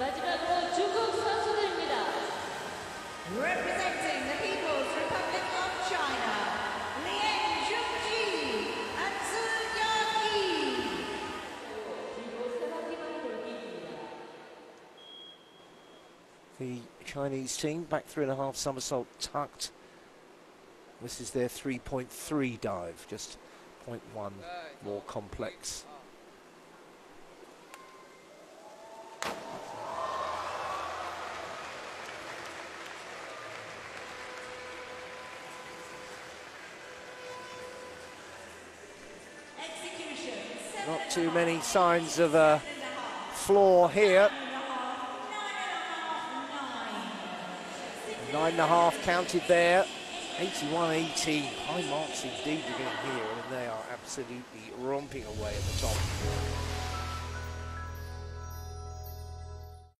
Representing the People's Republic of China, Lian The Chinese team back three and a half somersault tucked. This is their 3.3 dive, just 0.1 more complex. Oh. Not too many signs of a flaw here. Nine and a half counted there. 81 80. High marks indeed you're getting here, and they are absolutely romping away at the top.